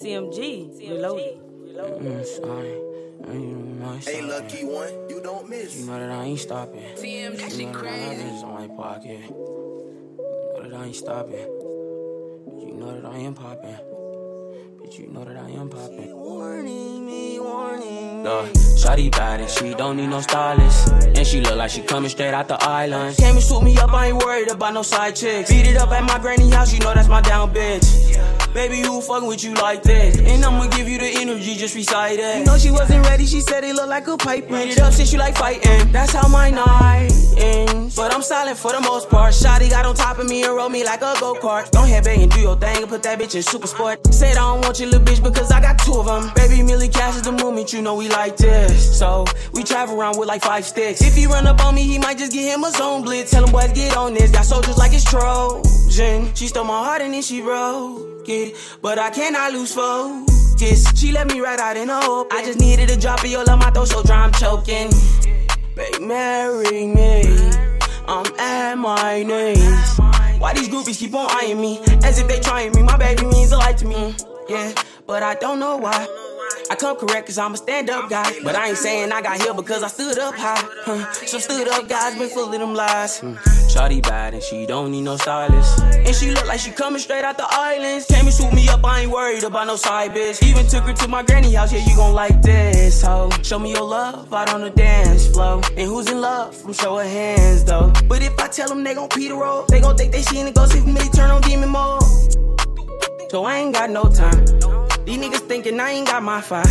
CMG, reloaded. Mm, sorry. I ain't know ain't Hey, lucky one, you don't miss. You know that I ain't stopping. TM, that You know that I have on my pocket. You know that I ain't stopping. But you know that I am popping. But you know that I am popping. Warning me, warning me. Uh, Shawty bad and she don't need no stylist. And she look like she coming straight out the island. Came and swoop me up, I ain't worried about no side chicks. Beat it up at my granny house, you know that's my down bitch. Baby, who fucking with you like this? And I'ma give you the just recite it. You know she wasn't ready, she said it looked like a pipe. Read it up since you like fighting. That's how my night ends. But I'm silent for the most part. Shotty got on top of me and rolled me like a go kart. Go ahead, babe, and do your thing and put that bitch in super sport. Said I don't want your little bitch because I got two of them. Baby, Milly Kash is the movement, you know we like this. So we travel around with like five sticks. If he run up on me, he might just get him a zone blitz. Tell him boys get on this. Got soldiers like it's Trojan. She stole my heart and then she broke it. But I cannot lose focus. She let me right out in the open. I just needed a drop of your love, my throat so dry I'm choking. Babe, marry me. I'm at my knees. Why these groupies keep on eyeing me? As if they trying me. My baby means a lot to me. Yeah, but I don't know why. I come correct cause I'm a stand up guy. But I ain't saying I got here because I stood up high. Huh. Some stood up guys been full of them lies. Hmm. Shawty bad and she don't need no stylist. And she look like she coming straight out the islands. Came and swoop me up, I ain't worried about no side bitch. Even took her to my granny house, yeah, you gon' like this, ho. Show me your love out on the dance floor. And who's in love from show of hands, though. But if I tell them they gon' Peter the roll, they gon' think they seen it go see me turn on demon mode. So I ain't got no time. These niggas thinking I ain't got my five.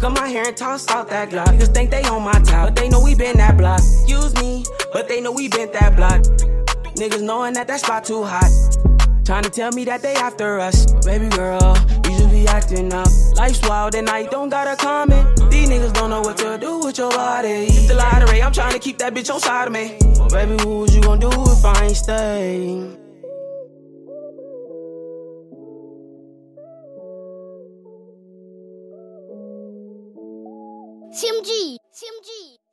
Come out here and toss out that Glock. Niggas think they on my top, but they know we been that block. Use me, but they know we been that block. Niggas knowing that that spot too hot. Trying to tell me that they after us. Baby girl, you should be acting up. Life's wild and I don't got a comment. These niggas don't know what to do with your body. Hit the lottery, I'm trying to keep that bitch on side of me. Well, baby, what was you gonna do if I ain't stay? CMG, CMG.